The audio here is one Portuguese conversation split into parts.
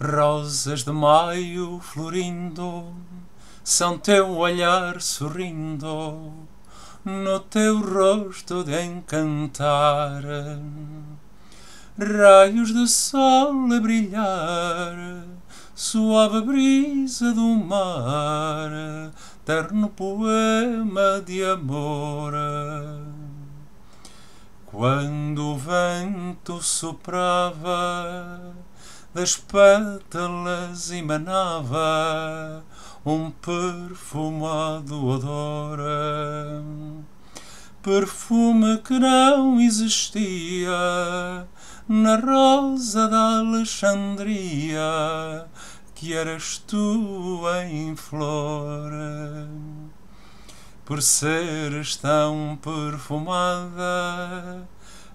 Rosas de maio florindo, são teu olhar sorrindo, no teu rosto de encantar. Raios de sol a brilhar, suave brisa do mar, terno poema de amor. Quando o vento soprava, das pétalas emanava um perfumado odor. Perfume que não existia na rosa da Alexandria, que eras tu em flor. Por seres tão perfumada,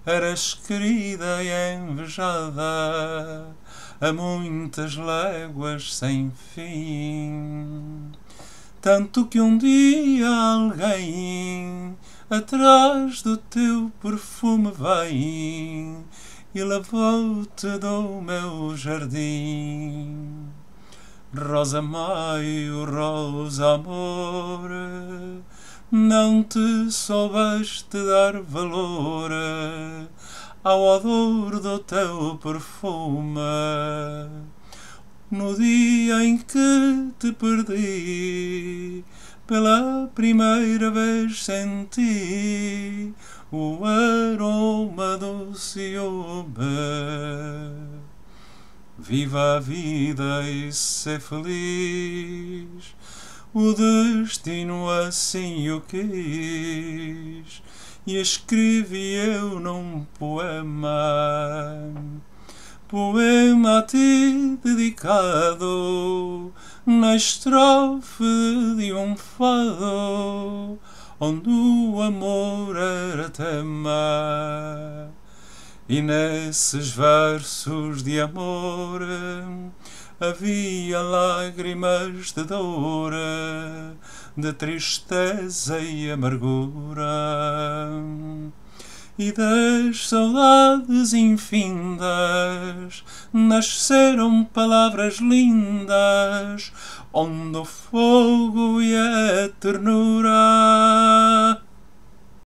eras querida e invejada a muitas léguas sem fim. Tanto que um dia alguém atrás do teu perfume vem e levou-te do meu jardim. Rosa Maio, Rosa Amor, não te soubeste dar valor ao odor do teu perfume. No dia em que te perdi, pela primeira vez senti o aroma do ciúme. Viva a vida e ser feliz, o destino assim o quis e escrevi eu num poema. Poema a ti dedicado na estrofe de um fado onde o amor era tema. E nesses versos de amor havia lágrimas de dor, de tristeza e amargura. E das saudades infindas nasceram palavras lindas, onde o fogo e a ternura